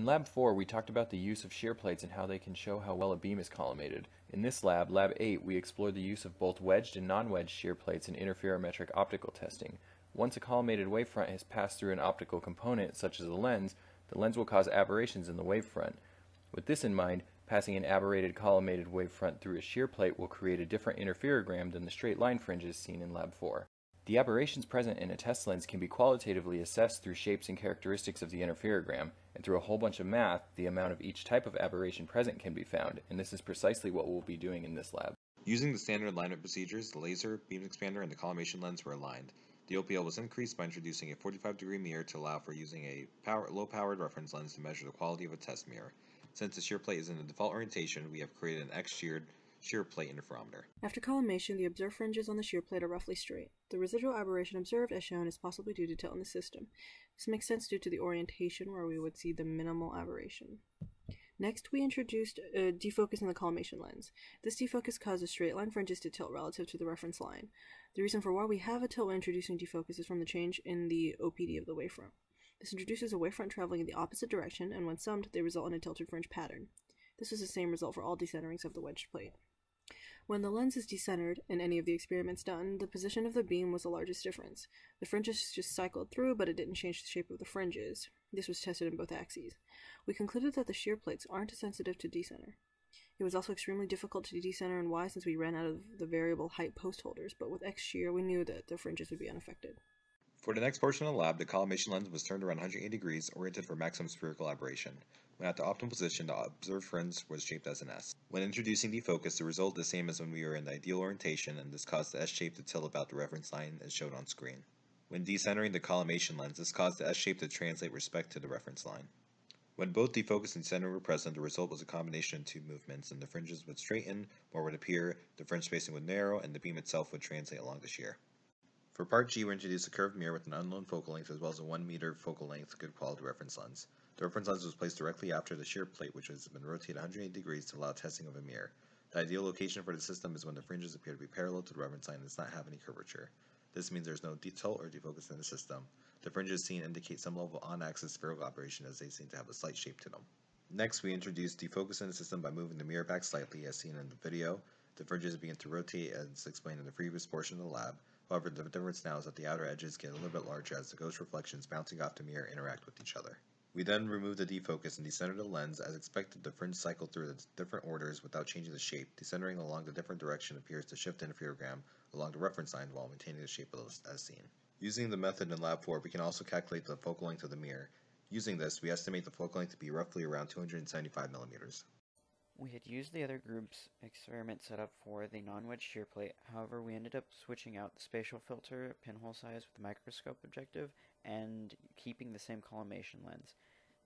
In Lab 4, we talked about the use of shear plates and how they can show how well a beam is collimated. In this lab, Lab 8, we explored the use of both wedged and non-wedged shear plates in interferometric optical testing. Once a collimated wavefront has passed through an optical component, such as a lens, the lens will cause aberrations in the wavefront. With this in mind, passing an aberrated collimated wavefront through a shear plate will create a different interferogram than the straight line fringes seen in Lab 4. The aberrations present in a test lens can be qualitatively assessed through shapes and characteristics of the interferogram, and through a whole bunch of math, the amount of each type of aberration present can be found, and this is precisely what we'll be doing in this lab. Using the standard alignment procedures, the laser, beam expander, and the collimation lens were aligned. The OPL was increased by introducing a 45 degree mirror to allow for using a power, low powered reference lens to measure the quality of a test mirror. Since the shear plate is in the default orientation, we have created an X sheared shear plate interferometer. After collimation, the observed fringes on the shear plate are roughly straight. The residual aberration observed, as shown, is possibly due to tilt in the system. This makes sense due to the orientation where we would see the minimal aberration. Next, we introduced a defocus in the collimation lens. This defocus causes straight line fringes to tilt relative to the reference line. The reason for why we have a tilt when introducing defocus is from the change in the OPD of the wavefront. This introduces a wavefront traveling in the opposite direction, and when summed, they result in a tilted fringe pattern. This is the same result for all decenterings of the wedged plate. When the lens is decentered, in any of the experiments done, the position of the beam was the largest difference. The fringes just cycled through, but it didn't change the shape of the fringes. This was tested in both axes. We concluded that the shear plates aren't as sensitive to decenter. It was also extremely difficult to decenter in Y since we ran out of the variable height post holders, but with X shear we knew that the fringes would be unaffected. For the next portion of the lab, the collimation lens was turned around 180 degrees, oriented for maximum spherical aberration. When at the optimal position, the observed fringe was shaped as an S. When introducing defocus, the result is the same as when we were in the ideal orientation, and this caused the S shape to tilt about the reference line as shown on screen. When decentering the collimation lens, this caused the S shape to translate respect to the reference line. When both defocus and center were present, the result was a combination of two movements, and the fringes would straighten, more would appear, the fringe spacing would narrow, and the beam itself would translate along the shear. For part G, we introduced a curved mirror with an unknown focal length as well as a 1 meter focal length good quality reference lens. The reference lens was placed directly after the shear plate, which has been rotated 180 degrees to allow testing of a mirror. The ideal location for the system is when the fringes appear to be parallel to the reference line and does not have any curvature. This means there is no tilt or defocus in the system. The fringes seen indicate some level of on-axis spherical aberration as they seem to have a slight shape to them. Next, we introduce defocus in the system by moving the mirror back slightly as seen in the video. The fringes begin to rotate as explained in the previous portion of the lab. However, the difference now is that the outer edges get a little bit larger as the ghost reflections bouncing off the mirror interact with each other. We then remove the defocus and decenter the lens. As expected, the fringe cycle through the different orders without changing the shape. Decentering along the different direction appears to shift the interferogram along the reference line while maintaining the shape as seen. Using the method in Lab 4, we can also calculate the focal length of the mirror. Using this, we estimate the focal length to be roughly around 275 millimeters. We had used the other group's experiment setup for the non-wedge shear plate, however we ended up switching out the spatial filter pinhole size with the microscope objective and keeping the same collimation lens.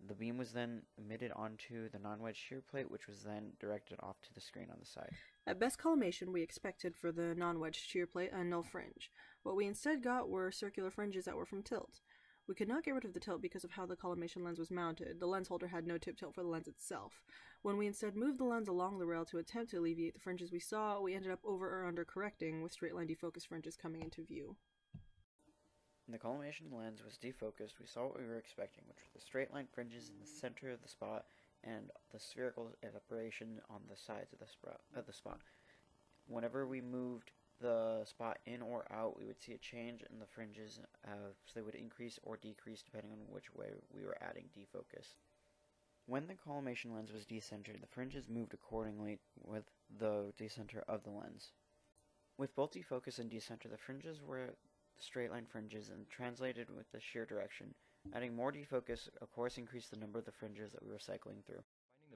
The beam was then emitted onto the non-wedge shear plate, which was then directed off to the screen on the side. At best collimation, we expected for the non-wedge shear plate a null fringe. What we instead got were circular fringes that were from tilt. We could not get rid of the tilt because of how the collimation lens was mounted. The lens holder had no tip tilt for the lens itself. When we instead moved the lens along the rail to attempt to alleviate the fringes we saw, we ended up over or under correcting, with straight line defocus fringes coming into view. When the collimation lens was defocused, we saw what we were expecting, which were the straight line fringes in the center of the spot and the spherical aberration on the sides of the, of the spot. Whenever we moved the spot in or out, we would see a change in the fringes, uh, so they would increase or decrease depending on which way we were adding defocus. When the collimation lens was decentered, the fringes moved accordingly with the decenter of the lens. With both defocus and decenter, the fringes were straight line fringes and translated with the shear direction. Adding more defocus, of course, increased the number of the fringes that we were cycling through.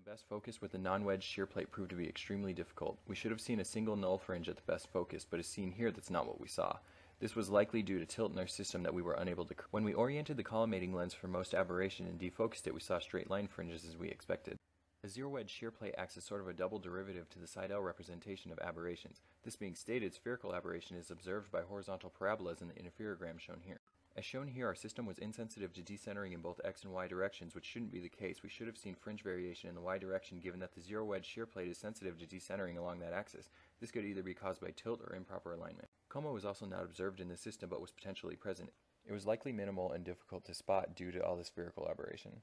The best focus with the non-wedge shear plate proved to be extremely difficult. We should have seen a single null fringe at the best focus, but as seen here, that's not what we saw. This was likely due to tilt in our system that we were unable to. When we oriented the collimating lens for most aberration and defocused it, we saw straight line fringes as we expected. A zero wedge shear plate acts as sort of a double derivative to the Seidel representation of aberrations. This being stated, spherical aberration is observed by horizontal parabolas in the interferogram shown here. As shown here, our system was insensitive to decentering in both x and y directions, which shouldn't be the case. We should have seen fringe variation in the y direction given that the zero wedge shear plate is sensitive to decentering along that axis. This could either be caused by tilt or improper alignment. Coma was also not observed in the system but was potentially present. It was likely minimal and difficult to spot due to all the spherical aberration.